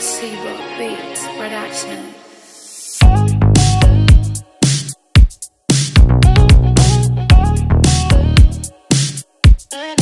Placebo Beats Production. And